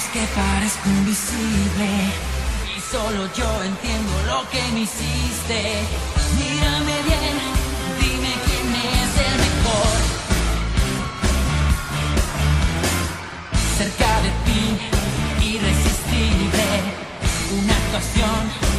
Que parezco invisible y solo yo entiendo lo que me hiciste. Mírame bien, dime quién es el mejor. Cerca de ti, irresistible, una actuación.